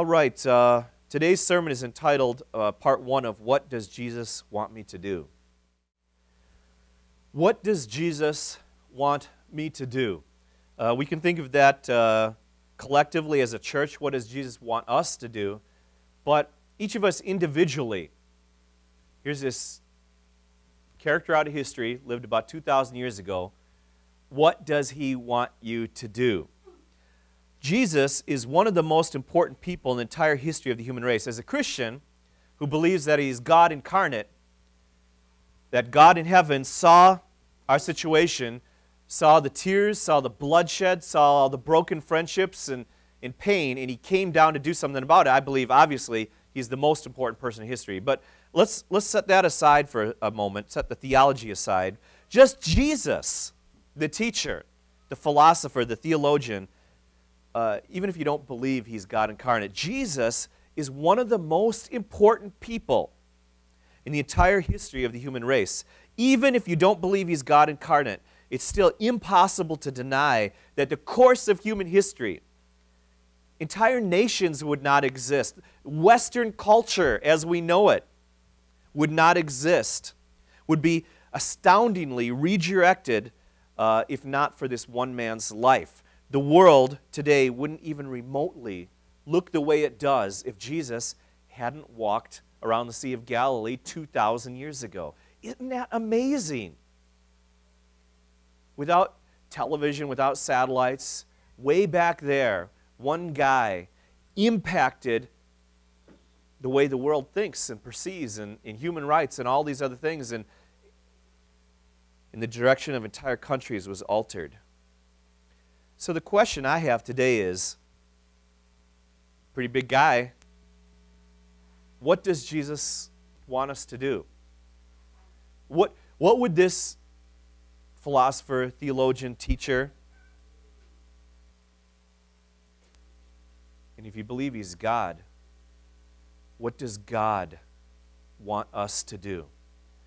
All right, uh, today's sermon is entitled uh, Part 1 of What Does Jesus Want Me to Do? What does Jesus want me to do? Uh, we can think of that uh, collectively as a church. What does Jesus want us to do? But each of us individually, here's this character out of history, lived about 2,000 years ago. What does he want you to do? Jesus is one of the most important people in the entire history of the human race. As a Christian who believes that he's God incarnate, that God in heaven saw our situation, saw the tears, saw the bloodshed, saw all the broken friendships and, and pain, and he came down to do something about it. I believe, obviously, he's the most important person in history. But let's, let's set that aside for a moment, set the theology aside. Just Jesus, the teacher, the philosopher, the theologian, uh, even if you don't believe he's God incarnate, Jesus is one of the most important people in the entire history of the human race. Even if you don't believe he's God incarnate, it's still impossible to deny that the course of human history, entire nations would not exist. Western culture, as we know it, would not exist, would be astoundingly redirected uh, if not for this one man's life the world today wouldn't even remotely look the way it does if Jesus hadn't walked around the Sea of Galilee 2,000 years ago. Isn't that amazing? Without television, without satellites, way back there, one guy impacted the way the world thinks and perceives and, and human rights and all these other things and in the direction of entire countries was altered. So the question I have today is pretty big guy. What does Jesus want us to do? What, what would this philosopher, theologian, teacher, and if you believe he's God, what does God want us to do?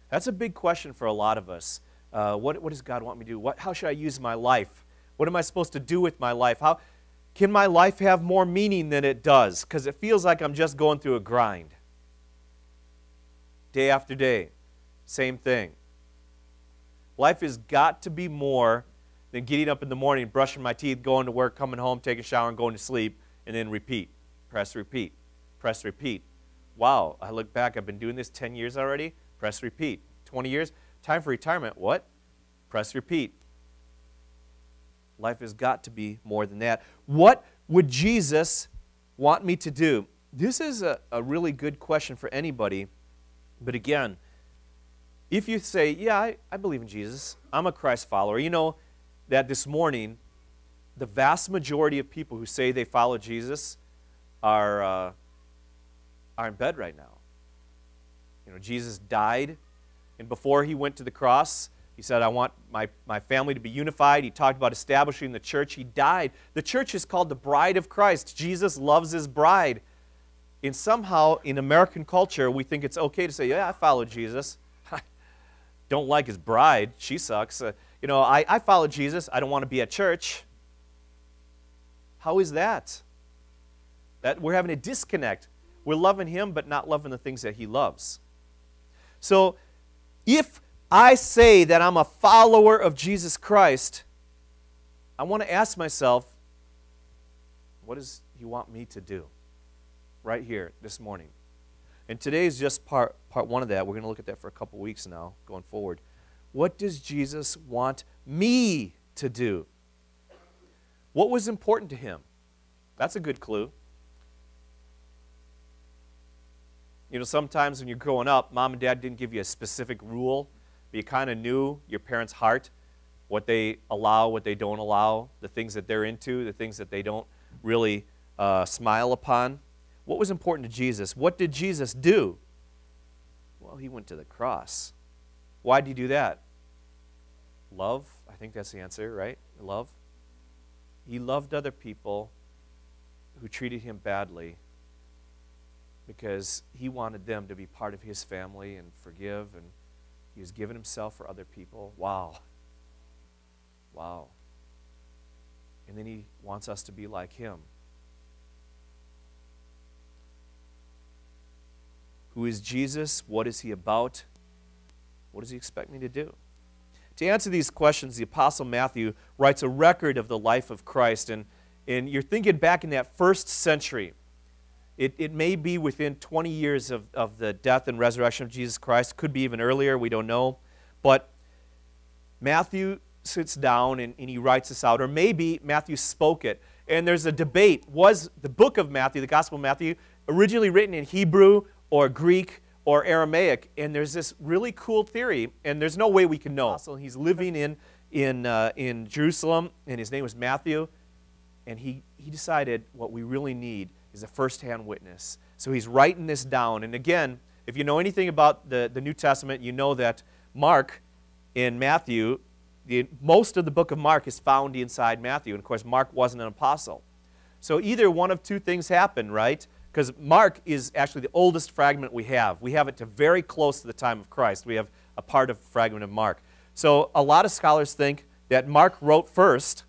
That's a big question for a lot of us. Uh, what, what does God want me to do? What, how should I use my life? What am I supposed to do with my life? How can my life have more meaning than it does? Because it feels like I'm just going through a grind. Day after day, same thing. Life has got to be more than getting up in the morning, brushing my teeth, going to work, coming home, taking a shower, and going to sleep, and then repeat. Press repeat. Press repeat. Wow, I look back, I've been doing this 10 years already. Press repeat. 20 years. Time for retirement. What? Press repeat. Life has got to be more than that. What would Jesus want me to do? This is a, a really good question for anybody. But again, if you say, Yeah, I, I believe in Jesus, I'm a Christ follower, you know that this morning, the vast majority of people who say they follow Jesus are, uh, are in bed right now. You know, Jesus died, and before he went to the cross, he said, I want my, my family to be unified. He talked about establishing the church. He died. The church is called the bride of Christ. Jesus loves his bride. And somehow in American culture, we think it's okay to say, Yeah, I follow Jesus. I don't like his bride. She sucks. Uh, you know, I, I follow Jesus. I don't want to be at church. How is that? That we're having a disconnect. We're loving him, but not loving the things that he loves. So if I say that I'm a follower of Jesus Christ, I want to ask myself, what does He want me to do? Right here this morning. And today is just part, part one of that. We're going to look at that for a couple weeks now, going forward. What does Jesus want me to do? What was important to him? That's a good clue. You know, sometimes when you're growing up, mom and dad didn't give you a specific rule but you kind of knew your parents' heart, what they allow, what they don't allow, the things that they're into, the things that they don't really uh, smile upon. What was important to Jesus? What did Jesus do? Well, he went to the cross. Why did he do that? Love. I think that's the answer, right? Love. He loved other people who treated him badly because he wanted them to be part of his family and forgive and he was giving himself for other people. Wow. Wow. And then he wants us to be like him. Who is Jesus? What is he about? What does he expect me to do? To answer these questions, the Apostle Matthew writes a record of the life of Christ. And, and you're thinking back in that first century it, it may be within 20 years of, of the death and resurrection of Jesus Christ, could be even earlier, we don't know. But Matthew sits down and, and he writes this out, or maybe Matthew spoke it. And there's a debate was the book of Matthew, the Gospel of Matthew, originally written in Hebrew or Greek or Aramaic? And there's this really cool theory, and there's no way we can know. So he's living in, in, uh, in Jerusalem, and his name was Matthew, and he, he decided what we really need is a first-hand witness. So he's writing this down. And again, if you know anything about the, the New Testament, you know that Mark in Matthew, the, most of the book of Mark is found inside Matthew. And of course, Mark wasn't an apostle. So either one of two things happened, right? Because Mark is actually the oldest fragment we have. We have it to very close to the time of Christ. We have a part of a fragment of Mark. So a lot of scholars think that Mark wrote first,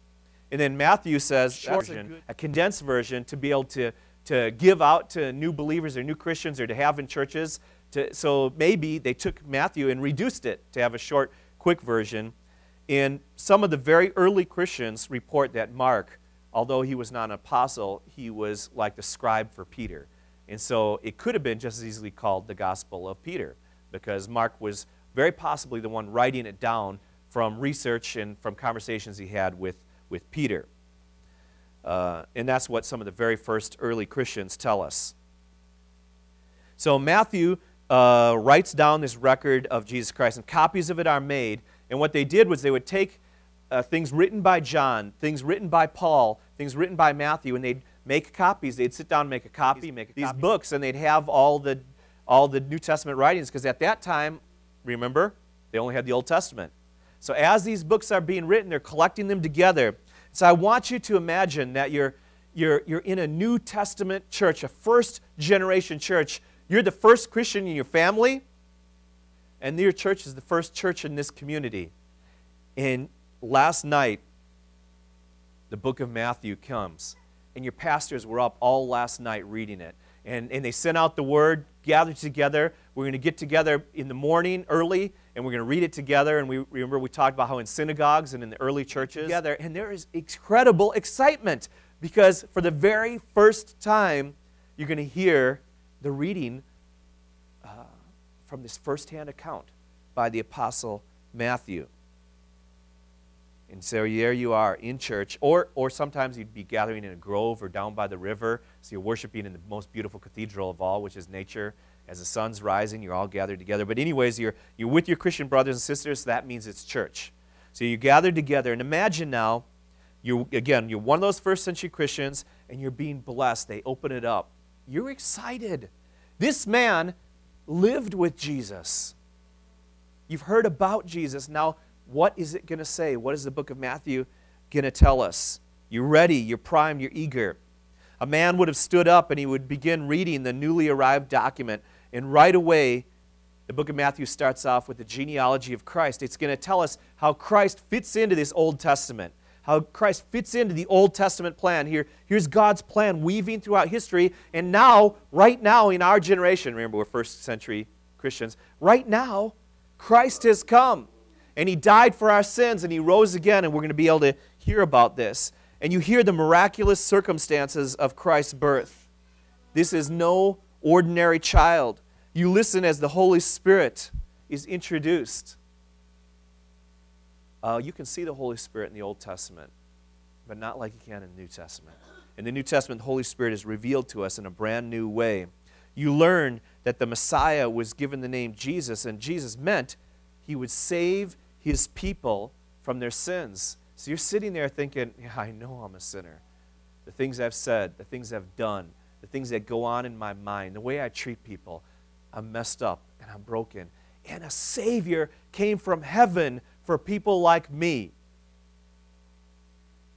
and then Matthew says a, a condensed version to be able to, to give out to new believers or new Christians or to have in churches. To, so maybe they took Matthew and reduced it to have a short, quick version. And some of the very early Christians report that Mark, although he was not an apostle, he was like the scribe for Peter. And so it could have been just as easily called the Gospel of Peter because Mark was very possibly the one writing it down from research and from conversations he had with, with Peter. Uh, and that's what some of the very first early Christians tell us. So Matthew uh, writes down this record of Jesus Christ, and copies of it are made. And what they did was they would take uh, things written by John, things written by Paul, things written by Matthew, and they'd make copies. They'd sit down and make a copy, make a these copy. books, and they'd have all the, all the New Testament writings, because at that time, remember, they only had the Old Testament. So as these books are being written, they're collecting them together. So I want you to imagine that you're, you're, you're in a New Testament church, a first generation church. You're the first Christian in your family, and your church is the first church in this community. And last night, the book of Matthew comes, and your pastors were up all last night reading it. And, and they sent out the word, gathered together. We're going to get together in the morning early, and we're going to read it together. And we remember we talked about how in synagogues and in the early churches together, and there is incredible excitement because for the very first time, you're going to hear the reading uh, from this firsthand account by the apostle Matthew. And so there you are in church, or, or sometimes you'd be gathering in a grove or down by the river. So you're worshiping in the most beautiful cathedral of all, which is nature. As the sun's rising, you're all gathered together. But, anyways, you're, you're with your Christian brothers and sisters. So that means it's church. So you gather together. And imagine now, you again, you're one of those first century Christians, and you're being blessed. They open it up. You're excited. This man lived with Jesus. You've heard about Jesus. Now, what is it going to say? What is the book of Matthew going to tell us? You're ready, you're primed, you're eager. A man would have stood up and he would begin reading the newly arrived document, and right away, the book of Matthew starts off with the genealogy of Christ. It's going to tell us how Christ fits into this Old Testament, how Christ fits into the Old Testament plan. Here, here's God's plan weaving throughout history, and now, right now in our generation, remember we're first century Christians, right now, Christ has come and he died for our sins and he rose again and we're going to be able to hear about this. And you hear the miraculous circumstances of christ's birth. This is no ordinary child. You listen as the holy spirit is introduced. Uh, you can see the holy spirit in the old testament but not like you can in the new testament. In the new testament the holy spirit is revealed to us in a brand new way. You learn that the messiah was given the name jesus and jesus meant he would save his people from their sins. So you're sitting there thinking, yeah, I know I'm a sinner. The things I've said, the things I've done, the things that go on in my mind, the way I treat people, I'm messed up and I'm broken. And a Savior came from heaven for people like me.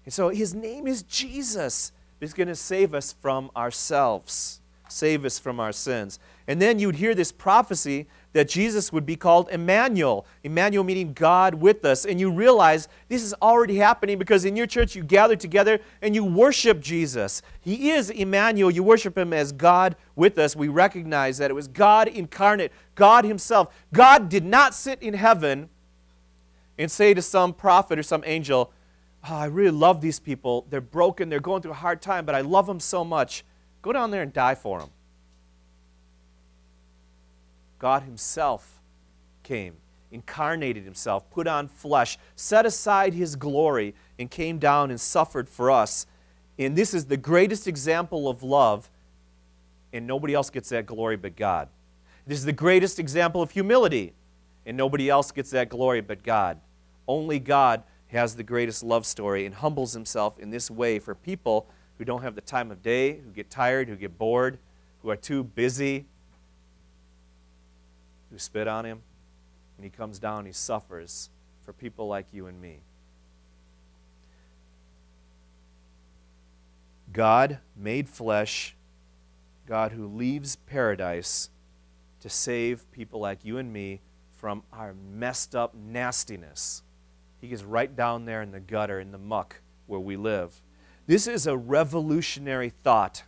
And so his name is Jesus. He's going to save us from ourselves. save us from our sins. And then you'd hear this prophecy that Jesus would be called Emmanuel. Emmanuel meaning God with us. And you realize this is already happening because in your church you gather together and you worship Jesus. He is Emmanuel. You worship him as God with us. We recognize that it was God incarnate, God Himself. God did not sit in heaven and say to some prophet or some angel, oh, I really love these people. They're broken, they're going through a hard time, but I love them so much. Go down there and die for them. God Himself came, incarnated Himself, put on flesh, set aside His glory, and came down and suffered for us. And this is the greatest example of love, and nobody else gets that glory but God. This is the greatest example of humility, and nobody else gets that glory but God. Only God has the greatest love story and humbles himself in this way for people who don't have the time of day, who get tired, who get bored, who are too busy, who spit on him. And he comes down, he suffers for people like you and me. God made flesh, God who leaves paradise to save people like you and me from our messed up nastiness. He gets right down there in the gutter, in the muck where we live. This is a revolutionary thought.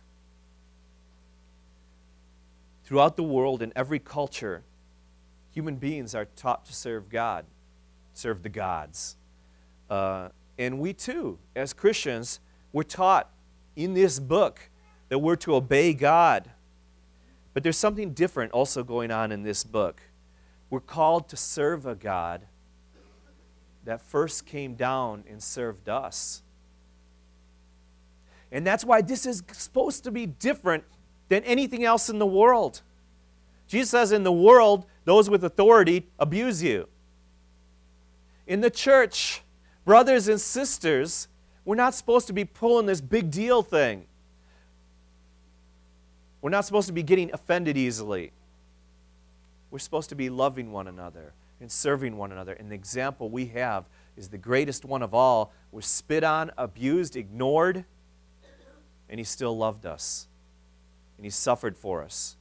Throughout the world, in every culture, human beings are taught to serve God, serve the gods. Uh, and we too, as Christians, we're taught in this book that we're to obey God. But there's something different also going on in this book. We're called to serve a God that first came down and served us. And that's why this is supposed to be different than anything else in the world. Jesus says, In the world, those with authority abuse you. In the church, brothers and sisters, we're not supposed to be pulling this big deal thing. We're not supposed to be getting offended easily. We're supposed to be loving one another and serving one another. And the example we have is the greatest one of all was spit on, abused, ignored, and he still loved us. And he suffered for us.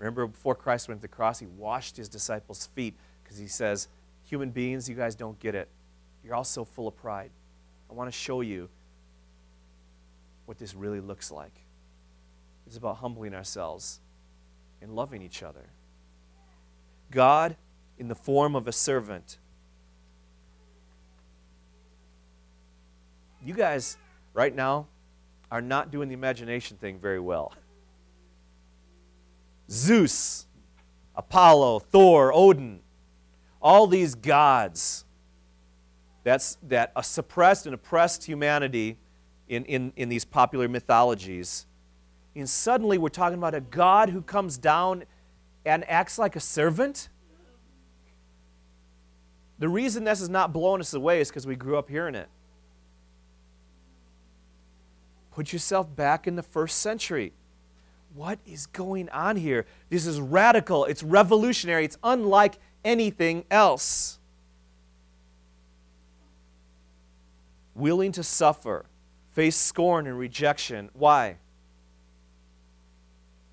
Remember, before Christ went to the cross, he washed his disciples' feet because he says, Human beings, you guys don't get it. You're all so full of pride. I want to show you what this really looks like. It's about humbling ourselves and loving each other. God in the form of a servant. You guys, right now, are not doing the imagination thing very well. Zeus, Apollo, Thor, Odin, all these gods that's, that suppressed and oppressed humanity in, in, in these popular mythologies. And suddenly we're talking about a God who comes down and acts like a servant the reason this is not blowing us away is because we grew up hearing it. Put yourself back in the first century. What is going on here? This is radical, it's revolutionary, it's unlike anything else. Willing to suffer, face scorn and rejection. Why?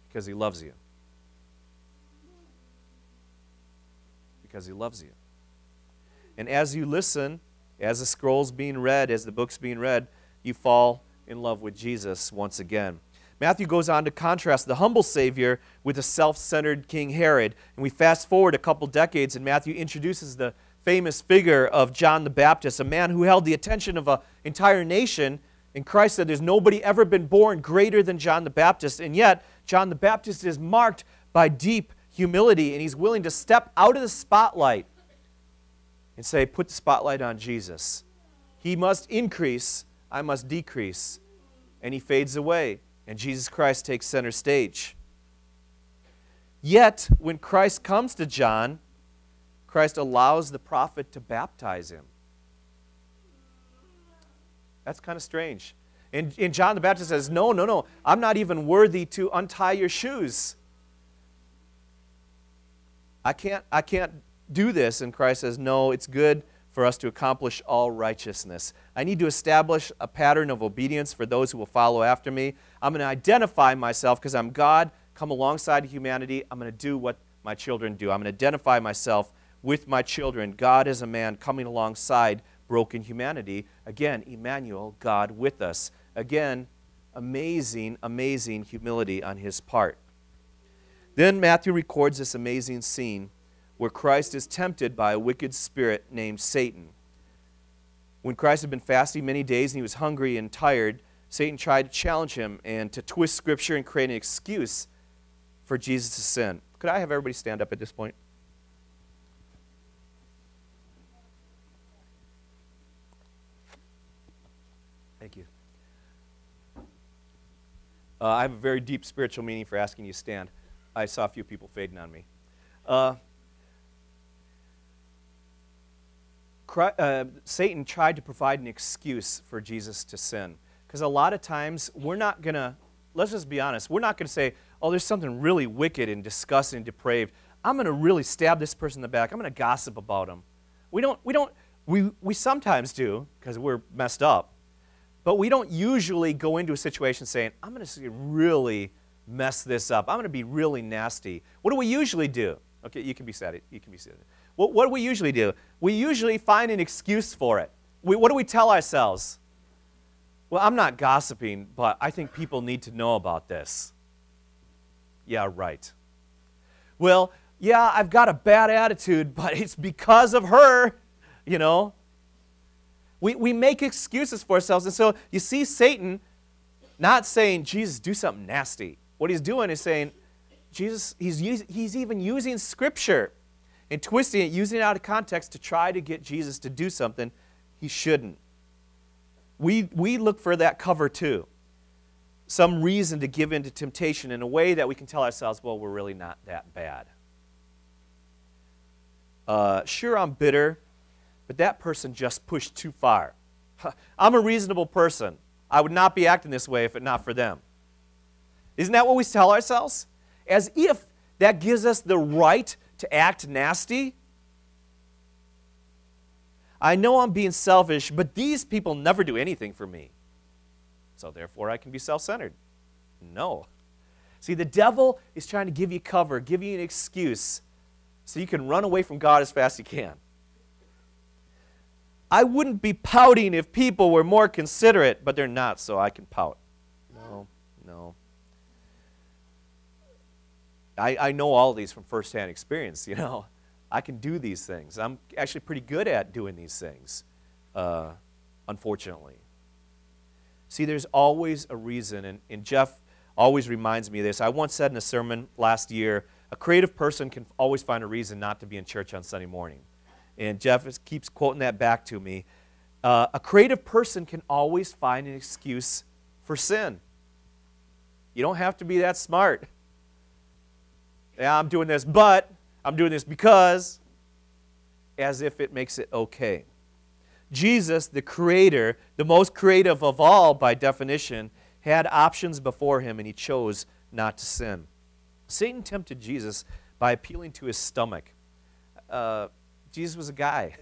Because he loves you. Because he loves you. And as you listen, as the scroll's being read, as the book's being read, you fall in love with Jesus once again. Matthew goes on to contrast the humble Savior with the self centered King Herod. And we fast forward a couple decades, and Matthew introduces the famous figure of John the Baptist, a man who held the attention of an entire nation. And Christ said, There's nobody ever been born greater than John the Baptist. And yet, John the Baptist is marked by deep humility, and he's willing to step out of the spotlight and say, put the spotlight on Jesus. He must increase, I must decrease. And he fades away, and Jesus Christ takes center stage. Yet, when Christ comes to John, Christ allows the prophet to baptize him. That's kind of strange. And, and John the Baptist says, No, no, no, I'm not even worthy to untie your shoes. I can't, I can't do this. And Christ says, No, it's good for us to accomplish all righteousness. I need to establish a pattern of obedience for those who will follow after me. I'm going to identify myself because I'm God come alongside humanity. I'm going to do what my children do. I'm going to identify myself with my children. God is a man coming alongside broken humanity. Again, Emmanuel, God with us. Again, amazing, amazing humility on his part. Then Matthew records this amazing scene where Christ is tempted by a wicked spirit named Satan. When Christ had been fasting many days and he was hungry and tired, Satan tried to challenge him and to twist Scripture and create an excuse for Jesus sin. Could I have everybody stand up at this point? Thank you. Uh, I have a very deep spiritual meaning for asking you to stand. I saw a few people fading on me. Uh, uh, Satan tried to provide an excuse for Jesus to sin. Because a lot of times, we're not going to, let's just be honest, we're not going to say, oh, there's something really wicked and disgusting and depraved. I'm going to really stab this person in the back. I'm going to gossip about him. We don't, we don't, we, we sometimes do because we're messed up. But we don't usually go into a situation saying, I'm going to really mess this up. I'm going to be really nasty. What do we usually do? Okay, you can be seated. You can be seated. What, what do we usually do? We usually find an excuse for it. We, what do we tell ourselves? Well, I'm not gossiping, but I think people need to know about this. Yeah, right. Well, yeah, I've got a bad attitude, but it's because of her, you know. We, we make excuses for ourselves. And so you see Satan not saying, Jesus, do something nasty. What he's doing is saying, Jesus, he's, he's even using Scripture and twisting it, using it out of context to try to get Jesus to do something he shouldn't. We, we look for that cover too. Some reason to give in to temptation in a way that we can tell ourselves, well, we're really not that bad. Uh, sure, I'm bitter, but that person just pushed too far. I'm a reasonable person. I would not be acting this way if it not for them. Isn't that what we tell ourselves? As if that gives us the right to act nasty. I know I'm being selfish, but these people never do anything for me. So therefore, I can be self centered. No. See, the devil is trying to give you cover, give you an excuse so you can run away from God as fast as you can. I wouldn't be pouting if people were more considerate, but they're not, so I can pout. No, no. I, I know all these from firsthand experience, you know. I can do these things. I'm actually pretty good at doing these things, uh, unfortunately. See, there's always a reason, and, and Jeff always reminds me of this. I once said in a sermon last year a creative person can always find a reason not to be in church on Sunday morning. And Jeff is, keeps quoting that back to me. Uh, a creative person can always find an excuse for sin. You don't have to be that smart. Yeah, I'm doing this, but I'm doing this because, as if it makes it okay. Jesus, the creator, the most creative of all by definition, had options before him and he chose not to sin. Satan tempted Jesus by appealing to his stomach. Uh, Jesus was a guy.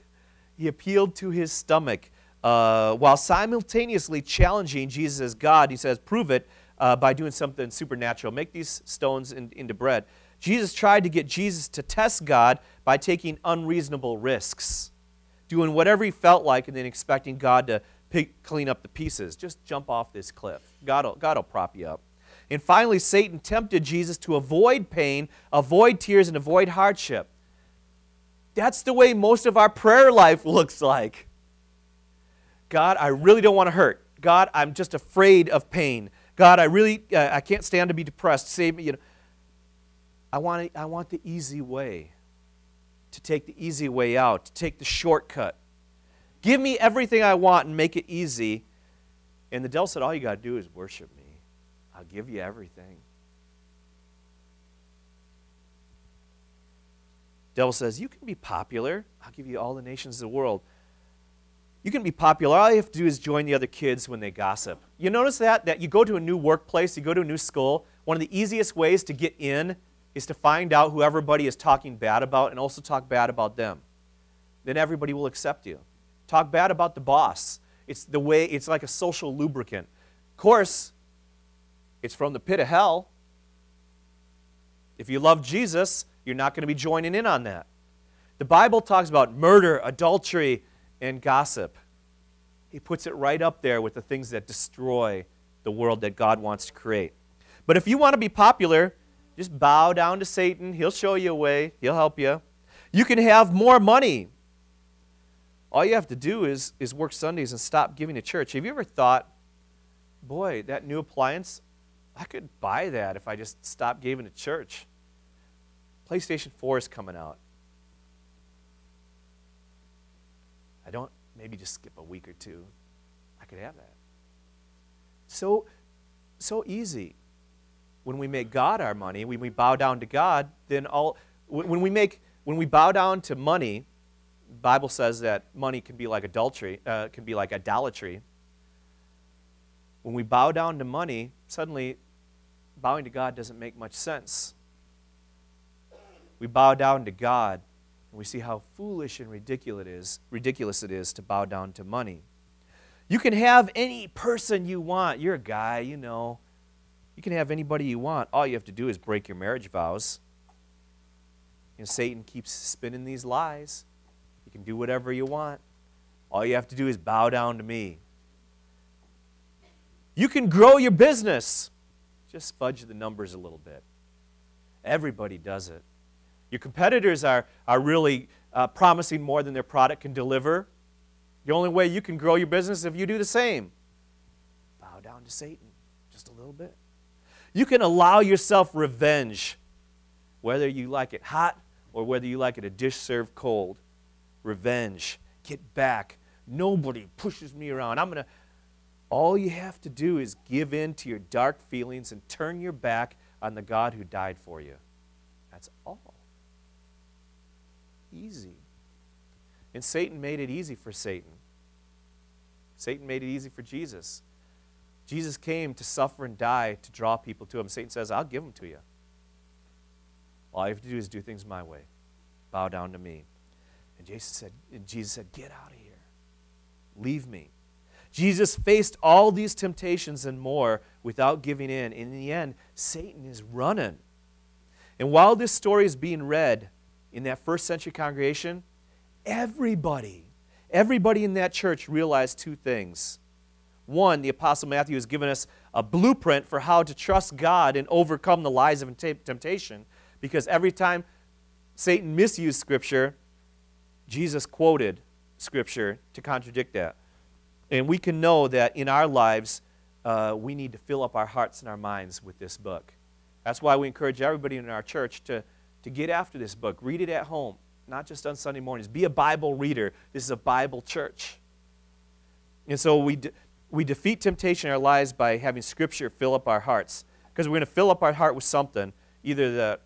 He appealed to his stomach. Uh, while simultaneously challenging Jesus as God, he says, prove it uh, by doing something supernatural. Make these stones in, into bread. Jesus tried to get Jesus to test God by taking unreasonable risks, doing whatever he felt like, and then expecting God to pick, clean up the pieces. Just jump off this cliff. God will, God will prop you up. And finally, Satan tempted Jesus to avoid pain, avoid tears, and avoid hardship. That's the way most of our prayer life looks like. God, I really don't want to hurt. God, I'm just afraid of pain. God, I really uh, I can't stand to be depressed. Save me. You know, I want I want the easy way. To take the easy way out. To take the shortcut. Give me everything I want and make it easy. And the devil said, all you got to do is worship me. I'll give you everything. Devil says, You can be popular. I'll give you all the nations of the world. You can be popular. All you have to do is join the other kids when they gossip. You notice that? That you go to a new workplace, you go to a new school. One of the easiest ways to get in is to find out who everybody is talking bad about and also talk bad about them. Then everybody will accept you. Talk bad about the boss. It's the way, it's like a social lubricant. Of course, it's from the pit of hell. If you love Jesus, you're not going to be joining in on that. The Bible talks about murder, adultery, and gossip. He puts it right up there with the things that destroy the world that God wants to create. But if you want to be popular, just bow down to Satan. He'll show you a way, he'll help you. You can have more money. All you have to do is, is work Sundays and stop giving to church. Have you ever thought, boy, that new appliance, I could buy that if I just stopped giving to church? PlayStation 4 is coming out. I don't, maybe just skip a week or two. I could have that. So, so easy. When we make God our money, when we bow down to God, then all, when we make, when we bow down to money, Bible says that money can be like adultery, uh, can be like idolatry. When we bow down to money, suddenly bowing to God doesn't make much sense. We bow down to God, and we see how foolish and ridiculous it is, ridiculous it is to bow down to money. You can have any person you want. You're a guy, you know. You can have anybody you want. All you have to do is break your marriage vows. You know, Satan keeps spinning these lies. You can do whatever you want. All you have to do is bow down to me. You can grow your business. Just fudge the numbers a little bit. Everybody does it. Your competitors are, are really uh, promising more than their product can deliver. The only way you can grow your business is if you do the same. Bow down to Satan just a little bit. You can allow yourself revenge, whether you like it hot or whether you like it a dish served cold. Revenge. Get back. Nobody pushes me around. I'm going to. All you have to do is give in to your dark feelings and turn your back on the God who died for you. That's all. Easy. And Satan made it easy for Satan. Satan made it easy for Jesus. Jesus came to suffer and die to draw people to him. Satan says, I'll give them to you. All you have to do is do things my way. Bow down to me. And Jesus said, and Jesus said, Get out of here. Leave me. Jesus faced all these temptations and more without giving in. In the end, Satan is running. And while this story is being read in that first century congregation, everybody, everybody in that church realized two things. One, the Apostle Matthew has given us a blueprint for how to trust God and overcome the lies of temptation because every time Satan misused Scripture, Jesus quoted Scripture to contradict that. And we can know that in our lives, uh, we need to fill up our hearts and our minds with this book. That's why we encourage everybody in our church to, to get after this book. Read it at home, not just on Sunday mornings. Be a Bible reader. This is a Bible church. And so we, we defeat temptation in our lives by having Scripture fill up our hearts. Because we're going to fill up our heart with something, either the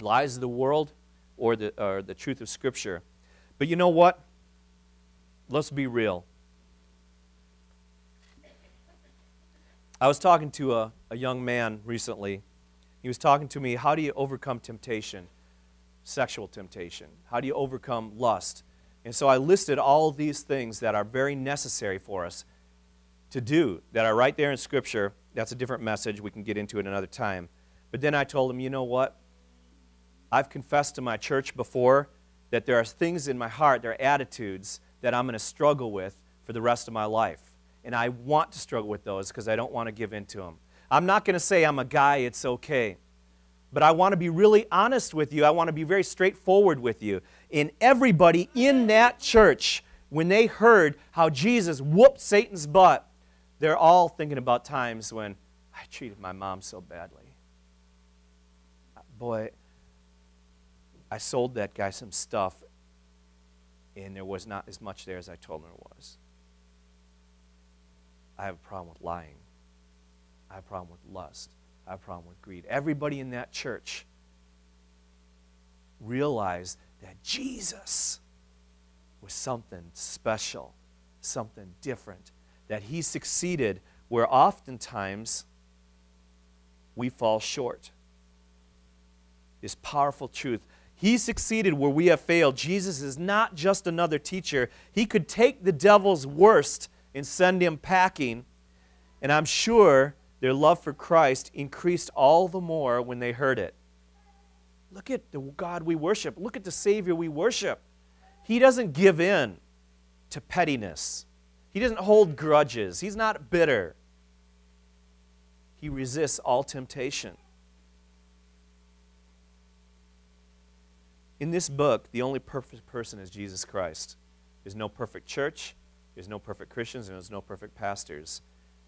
lies of the world or the, or the truth of Scripture. But you know what? Let's be real. I was talking to a, a young man recently he was talking to me, how do you overcome temptation, sexual temptation? How do you overcome lust? And so I listed all these things that are very necessary for us to do, that are right there in Scripture. That's a different message. We can get into it another time. But then I told him, you know what? I've confessed to my church before that there are things in my heart, there are attitudes that I'm going to struggle with for the rest of my life. And I want to struggle with those because I don't want to give in to them. I'm not going to say I'm a guy, it's okay. But I want to be really honest with you. I want to be very straightforward with you. And everybody in that church, when they heard how Jesus whooped Satan's butt, they're all thinking about times when I treated my mom so badly. Boy, I sold that guy some stuff, and there was not as much there as I told him there was. I have a problem with lying. I have a problem with lust. I have a problem with greed. Everybody in that church realized that Jesus was something special, something different, that he succeeded where oftentimes we fall short. This powerful truth. He succeeded where we have failed. Jesus is not just another teacher. He could take the devil's worst and send him packing. And I'm sure their love for Christ increased all the more when they heard it. Look at the God we worship. Look at the Savior we worship. He doesn't give in to pettiness, He doesn't hold grudges, He's not bitter. He resists all temptation. In this book, the only perfect person is Jesus Christ. There's no perfect church, there's no perfect Christians, and there's no perfect pastors.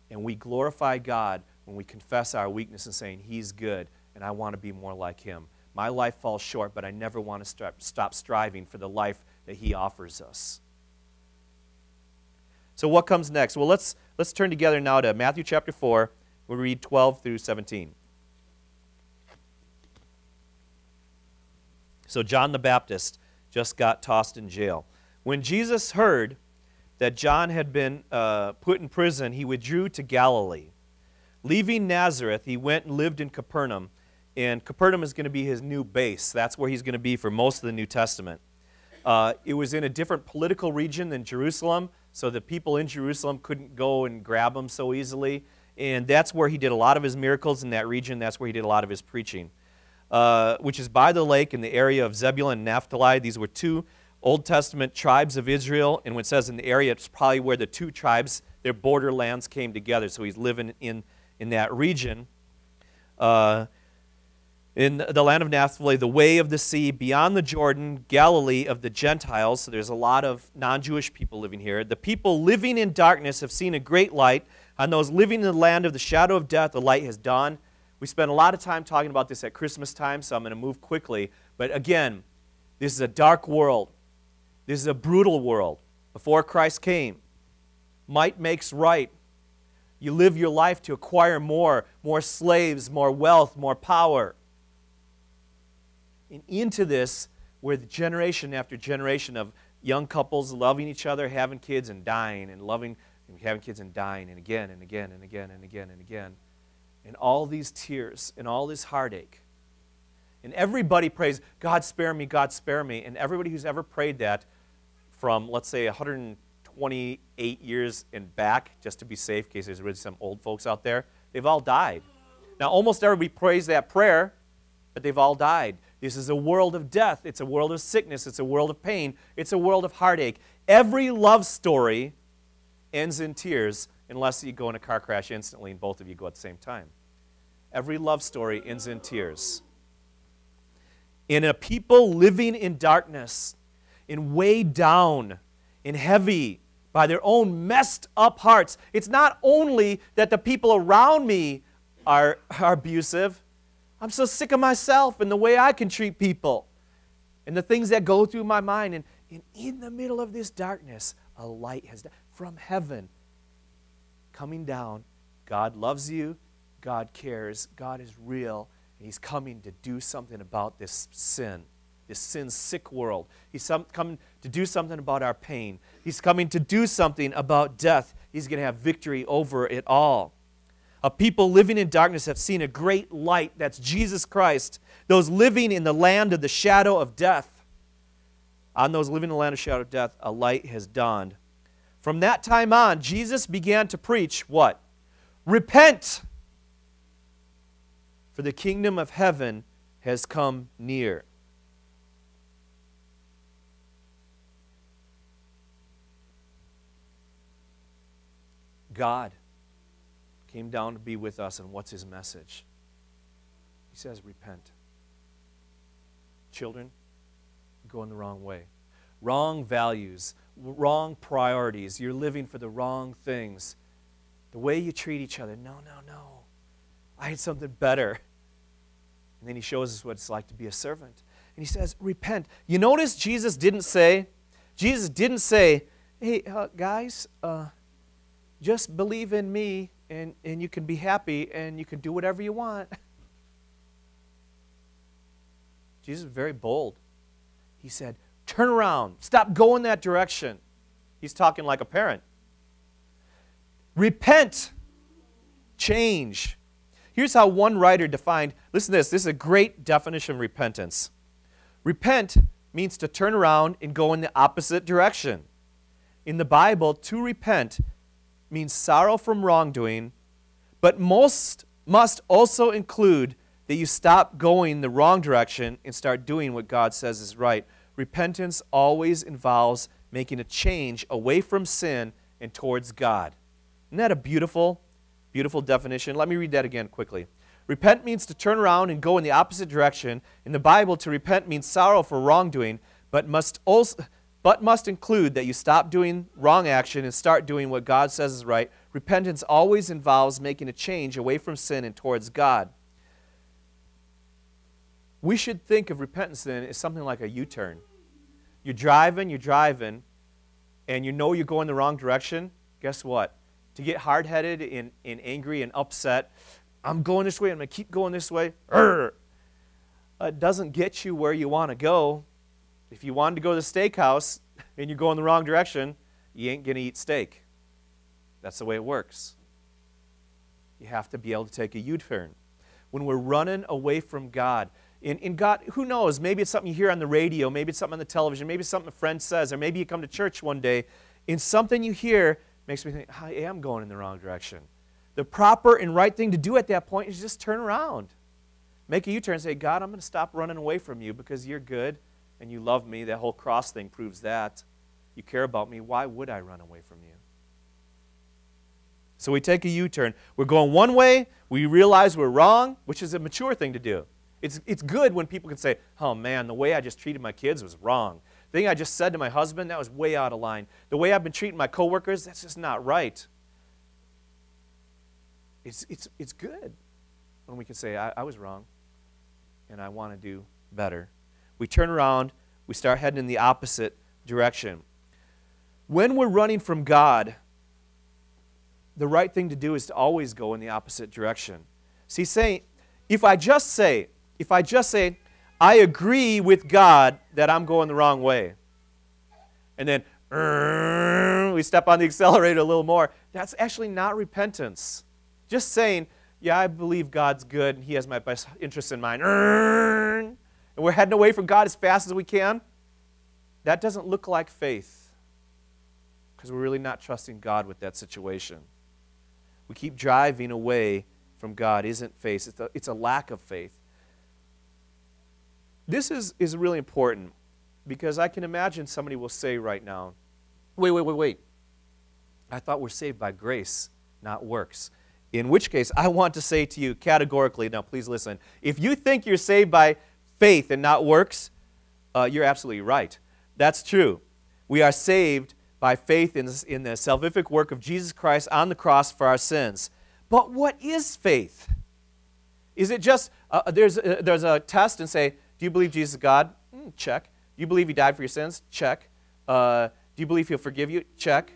And we glorify God when we confess our weakness and saying, He's good, and I want to be more like Him. My life falls short, but I never want to stop, stop striving for the life that He offers us. So, what comes next? Well, let's, let's turn together now to Matthew chapter 4. We'll read 12 through 17. So, John the Baptist just got tossed in jail. When Jesus heard that John had been uh, put in prison, he withdrew to Galilee. Leaving Nazareth, he went and lived in Capernaum. And Capernaum is going to be his new base. That's where he's going to be for most of the New Testament. Uh, it was in a different political region than Jerusalem, so the people in Jerusalem couldn't go and grab him so easily. And that's where he did a lot of his miracles in that region. That's where he did a lot of his preaching, uh, which is by the lake in the area of Zebulun and Naphtali. These were two Old Testament tribes of Israel. And when it says in the area, it's probably where the two tribes, their borderlands came together. So he's living in, in that region. Uh, in the land of Naphtali, the way of the sea, beyond the Jordan, Galilee of the Gentiles. So there's a lot of non Jewish people living here. The people living in darkness have seen a great light. On those living in the land of the shadow of death, the light has dawned. We spent a lot of time talking about this at Christmas time, so I'm going to move quickly. But again, this is a dark world. This is a brutal world. Before Christ came, might makes right. You live your life to acquire more, more slaves, more wealth, more power. And into this, where generation after generation of young couples loving each other, having kids, and dying, and loving and having kids and dying, and again and again and again and again and again. And all these tears and all this heartache. And everybody prays, God spare me, God spare me. And everybody who's ever prayed that from, let's say, 128 years and back, just to be safe, in case there's really some old folks out there, they've all died. Now, almost everybody prays that prayer, but they've all died. This is a world of death. It's a world of sickness. It's a world of pain. It's a world of heartache. Every love story ends in tears unless you go in a car crash instantly and both of you go at the same time. Every love story ends in tears. In a people living in darkness, in weighed down, in heavy by their own messed up hearts. It's not only that the people around me are, are abusive, I'm so sick of myself and the way I can treat people and the things that go through my mind. And, and in the middle of this darkness, a light has from heaven coming down. God loves you. God cares. God is real. And He's coming to do something about this sin, this sin sick world. He's some, coming to do something about our pain. He's coming to do something about death. He's going to have victory over it all. A people living in darkness have seen a great light. That's Jesus Christ. Those living in the land of the shadow of death. On those living in the land of shadow of death, a light has dawned. From that time on, Jesus began to preach what? Repent, for the kingdom of heaven has come near. God came down to be with us, and what's his message? He says, Repent. Children, going the wrong way. Wrong values, wrong priorities. You're living for the wrong things. The way you treat each other. No, no, no. I had something better. And then he shows us what it's like to be a servant. And he says, Repent. You notice Jesus didn't say, Jesus didn't say, Hey, uh, guys, uh, just believe in me and, and you can be happy and you can do whatever you want. Jesus was very bold. He said, Turn around. Stop going that direction. He's talking like a parent. Repent. Change. Here's how one writer defined listen to this. This is a great definition of repentance. Repent means to turn around and go in the opposite direction. In the Bible, to repent means sorrow from wrongdoing, but most must also include that you stop going the wrong direction and start doing what God says is right. Repentance always involves making a change away from sin and towards God. Isn't that a beautiful, beautiful definition? Let me read that again quickly. Repent means to turn around and go in the opposite direction. In the Bible, to repent means sorrow for wrongdoing, but must also but must include that you stop doing wrong action and start doing what God says is right. Repentance always involves making a change away from sin and towards God. We should think of repentance then as something like a U turn. You're driving, you're driving, and you know you're going the wrong direction. Guess what? To get hard headed and, and angry and upset, I'm going this way, I'm going to keep going this way. It doesn't get you where you want to go. If you wanted to go to the steakhouse and you're going the wrong direction, you ain't going to eat steak. That's the way it works. You have to be able to take a U turn. When we're running away from God, in, in God, who knows? Maybe it's something you hear on the radio, maybe it's something on the television, maybe it's something a friend says, or maybe you come to church one day and something you hear makes me think, I am going in the wrong direction. The proper and right thing to do at that point is just turn around. Make a U turn and say, God, I'm going to stop running away from you because you're good and you love me. That whole cross thing proves that. You care about me. Why would I run away from you? So we take a U turn. We're going one way, we realize we're wrong, which is a mature thing to do. It's, it's good when people can say, oh man, the way I just treated my kids was wrong. The thing I just said to my husband, that was way out of line. The way I've been treating my coworkers, that's just not right. It's, it's, it's good when we can say, I, I was wrong and I want to do better. We turn around, we start heading in the opposite direction. When we're running from God, the right thing to do is to always go in the opposite direction. See, saying, if I just say, if I just say, I agree with God that I'm going the wrong way, and then we step on the accelerator a little more, that's actually not repentance. Just saying, yeah, I believe God's good and He has my best interest in mind, and we're heading away from God as fast as we can, that doesn't look like faith because we're really not trusting God with that situation. We keep driving away from God isn't faith, it's a, it's a lack of faith. This is, is really important because I can imagine somebody will say right now, wait, wait, wait, wait. I thought we're saved by grace, not works. In which case, I want to say to you categorically, now please listen, if you think you're saved by faith and not works, uh, you're absolutely right. That's true. We are saved by faith in, in the salvific work of Jesus Christ on the cross for our sins. But what is faith? Is it just, uh, there's, uh, there's a test and say, do you believe Jesus is God? Mm, check. Do you believe he died for your sins? Check. Uh, do you believe he'll forgive you? Check.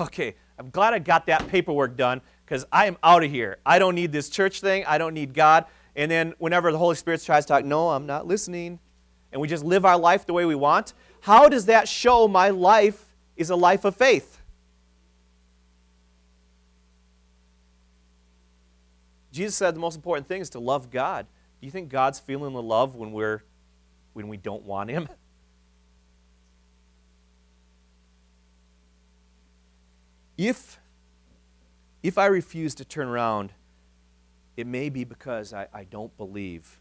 Okay, I'm glad I got that paperwork done because I am out of here. I don't need this church thing. I don't need God. And then whenever the Holy Spirit tries to talk, no, I'm not listening. And we just live our life the way we want. How does that show my life is a life of faith? Jesus said the most important thing is to love God. Do you think God's feeling the love when we're when we don't want him? If if I refuse to turn around, it may be because I, I don't believe.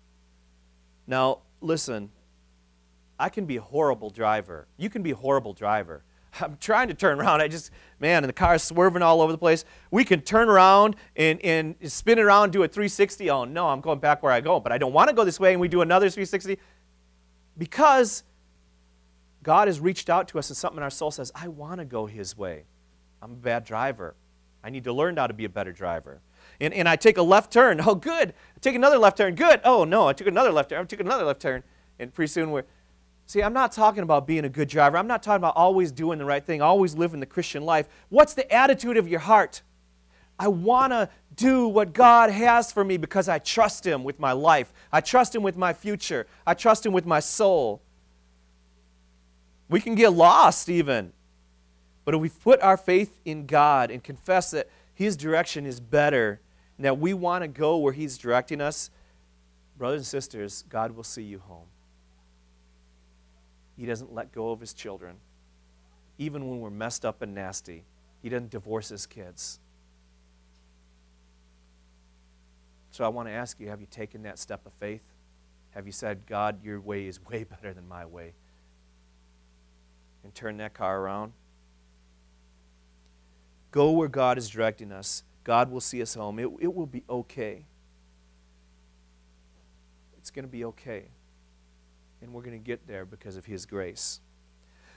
Now, listen, I can be a horrible driver. You can be a horrible driver. I'm trying to turn around. I just, man, and the car is swerving all over the place. We can turn around and, and spin around, do a 360. Oh, no, I'm going back where I go. But I don't want to go this way, and we do another 360 because God has reached out to us, and something in our soul says, I want to go His way. I'm a bad driver. I need to learn how to be a better driver. And, and I take a left turn. Oh, good. I take another left turn. Good. Oh, no, I took another left turn. I took another left turn. And pretty soon we're, See, I'm not talking about being a good driver. I'm not talking about always doing the right thing, always living the Christian life. What's the attitude of your heart? I want to do what God has for me because I trust Him with my life. I trust Him with my future. I trust Him with my soul. We can get lost even. But if we put our faith in God and confess that His direction is better that we want to go where He's directing us, brothers and sisters, God will see you home. He doesn't let go of his children. Even when we're messed up and nasty, he doesn't divorce his kids. So I want to ask you have you taken that step of faith? Have you said, God, your way is way better than my way? And turn that car around? Go where God is directing us. God will see us home. It, it will be okay. It's going to be okay. And we're going to get there because of His grace.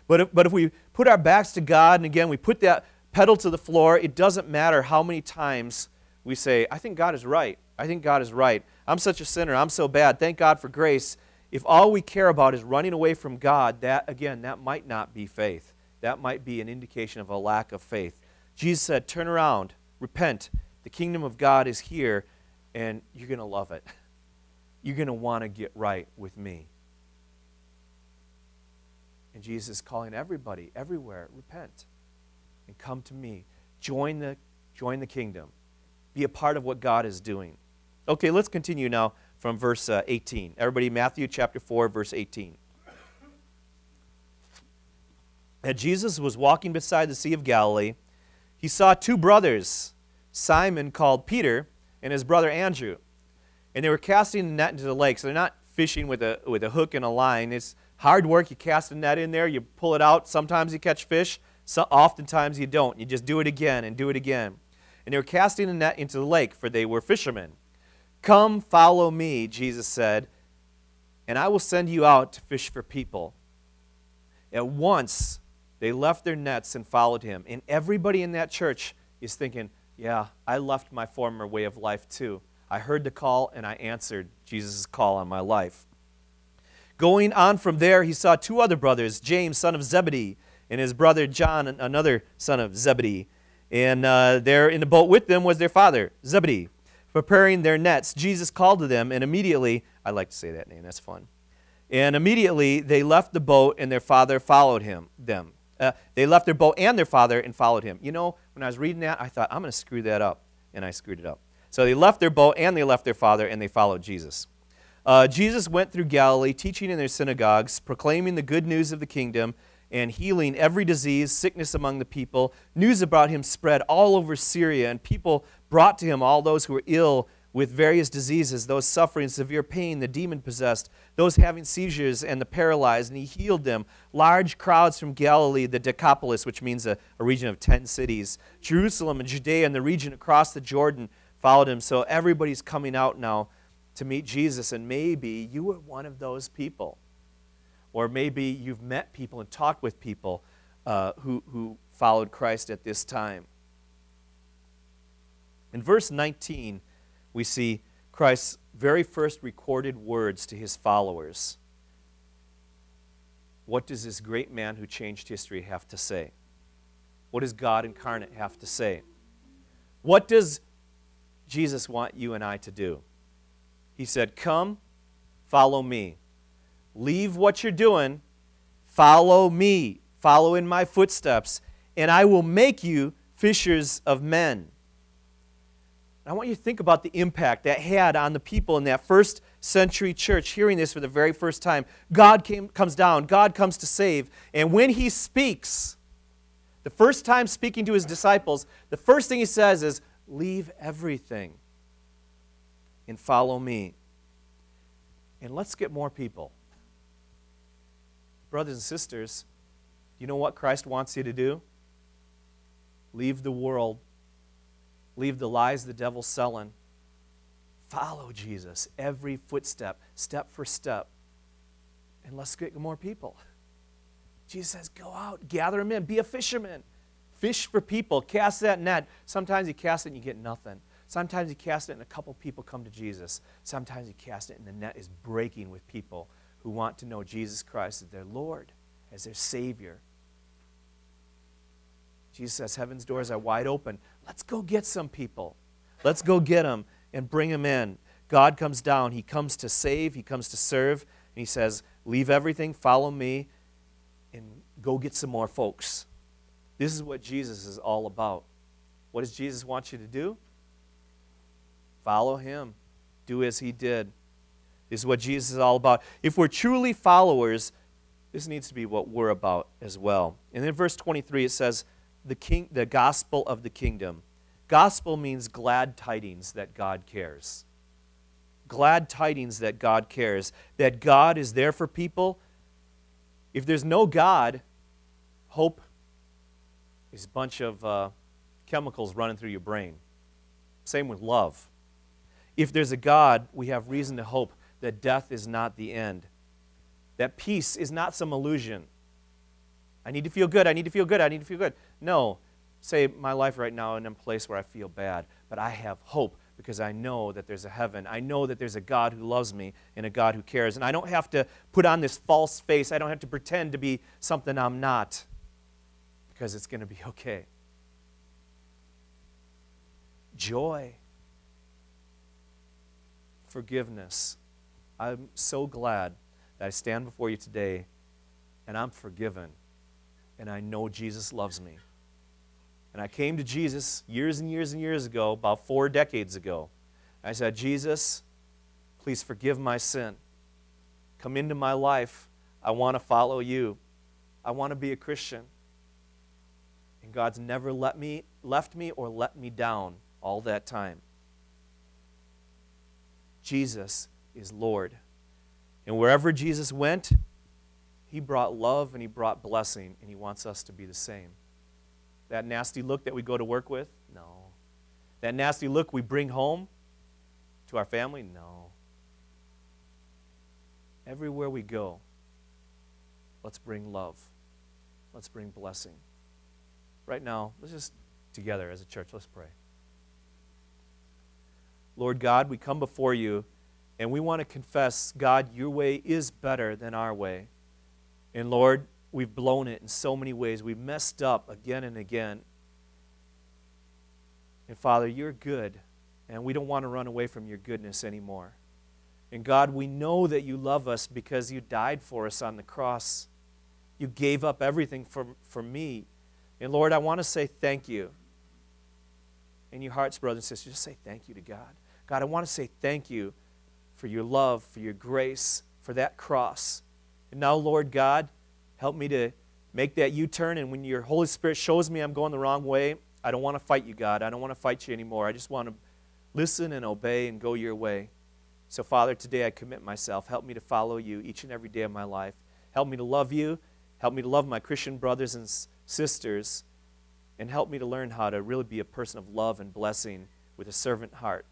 But if, but if we put our backs to God, and again, we put that pedal to the floor, it doesn't matter how many times we say, I think God is right. I think God is right. I'm such a sinner. I'm so bad. Thank God for grace. If all we care about is running away from God, that, again, that might not be faith. That might be an indication of a lack of faith. Jesus said, Turn around, repent. The kingdom of God is here, and you're going to love it. You're going to want to get right with me. And Jesus is calling everybody, everywhere, repent and come to me. Join the, join the kingdom. Be a part of what God is doing. Okay, let's continue now from verse uh, 18. Everybody, Matthew chapter 4, verse 18. As Jesus was walking beside the Sea of Galilee, he saw two brothers, Simon called Peter and his brother Andrew and they were casting the net into the lake. So they're not fishing with a, with a hook and a line. It's hard work. You cast a net in there, you pull it out. Sometimes you catch fish, so oftentimes you don't. You just do it again and do it again. And they were casting the net into the lake, for they were fishermen. Come, follow me, Jesus said, and I will send you out to fish for people. At once, they left their nets and followed him. And everybody in that church is thinking, yeah, I left my former way of life too. I heard the call and I answered Jesus' call on my life. Going on from there, he saw two other brothers, James, son of Zebedee, and his brother John, another son of Zebedee. And uh, there in the boat with them was their father, Zebedee, preparing their nets. Jesus called to them, and immediately, I like to say that name, that's fun. And immediately they left the boat, and their father followed him. Them. Uh, they left their boat and their father and followed him. You know, when I was reading that, I thought, I'm going to screw that up. And I screwed it up. So they left their boat and they left their father and they followed Jesus. Uh, Jesus went through Galilee, teaching in their synagogues, proclaiming the good news of the kingdom, and healing every disease, sickness among the people. News about him spread all over Syria, and people brought to him all those who were ill with various diseases, those suffering severe pain, the demon possessed, those having seizures, and the paralyzed, and he healed them. Large crowds from Galilee, the Decapolis, which means a, a region of ten cities, Jerusalem and Judea, and the region across the Jordan followed him. So everybody's coming out now to meet Jesus, and maybe you were one of those people. Or maybe you've met people and talked with people uh, who, who followed Christ at this time. In verse 19, we see Christ's very first recorded words to his followers. What does this great man who changed history have to say? What does God incarnate have to say? What does Jesus want you and I to do? He said, Come, follow me. Leave what you're doing, follow me, follow in my footsteps, and I will make you fishers of men. I want you to think about the impact that had on the people in that first century church hearing this for the very first time. God came, comes down, God comes to save, and when he speaks, the first time speaking to his disciples, the first thing he says is, Leave everything and follow me. And let's get more people. Brothers and sisters, you know what Christ wants you to do? Leave the world, leave the lies the devil's selling. Follow Jesus every footstep, step for step, and let's get more people. Jesus says, Go out, gather them in, be a fisherman. Fish for people. Cast that net. Sometimes you cast it and you get nothing. Sometimes you cast it and a couple people come to Jesus. Sometimes you cast it and the net is breaking with people who want to know Jesus Christ as their Lord, as their Savior. Jesus says, Heaven's doors are wide open. Let's go get some people. Let's go get them and bring them in. God comes down. He comes to save, He comes to serve. And He says, Leave everything, follow me, and go get some more folks. This is what Jesus is all about. What does Jesus want you to do? Follow him. Do as he did. This is what Jesus is all about. If we're truly followers, this needs to be what we're about as well. And in verse 23 it says, the, king, the gospel of the kingdom. Gospel means glad tidings that God cares. glad tidings that God cares, that God is there for people. If there's no God, hope is a bunch of uh, chemicals running through your brain. Same with love. If there's a God, we have reason to hope that death is not the end, that peace is not some illusion. I need to feel good, I need to feel good, I need to feel good. No, say my life right now in a place where I feel bad, but I have hope because I know that there's a heaven. I know that there's a God who loves me and a God who cares. And I don't have to put on this false face. I don't have to pretend to be something I'm not because it's going to be okay. Joy, forgiveness. I'm so glad that I stand before you today and I'm forgiven and I know Jesus loves me. And I came to Jesus years and years and years ago, about four decades ago. I said, Jesus, please forgive my sin. Come into my life. I want to follow you. I want to be a Christian. And God's never let me, left me or let me down all that time. Jesus is Lord. And wherever Jesus went, he brought love and he brought blessing, and he wants us to be the same. That nasty look that we go to work with? No. That nasty look we bring home to our family? No. Everywhere we go, let's bring love. Let's bring blessing. Right now, let's just together as a church, let's pray. Lord God, we come before you and we want to confess, God, your way is better than our way. And Lord, we've blown it in so many ways. We've messed up again and again. And Father, you're good, and we don't want to run away from your goodness anymore. And God, we know that you love us because you died for us on the cross. You gave up everything for, for me. And Lord, I want to say thank you. In your hearts, brothers and sisters, just say thank you to God. God, I want to say thank you for your love, for your grace, for that cross. And now, Lord God, Help me to make that U turn. And when your Holy Spirit shows me I'm going the wrong way, I don't want to fight you, God. I don't want to fight you anymore. I just want to listen and obey and go your way. So, Father, today I commit myself. Help me to follow you each and every day of my life. Help me to love you. Help me to love my Christian brothers and sisters. And help me to learn how to really be a person of love and blessing with a servant heart,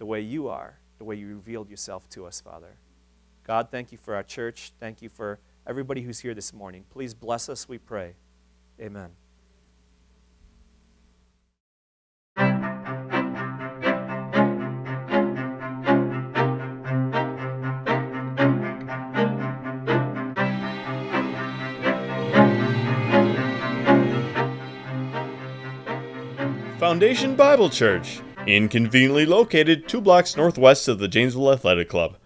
the way you are, the way you revealed yourself to us, Father. God, thank you for our church. Thank you for everybody who's here this morning. Please bless us, we pray. Amen. Foundation Bible Church, inconveniently located two blocks northwest of the Janesville Athletic Club.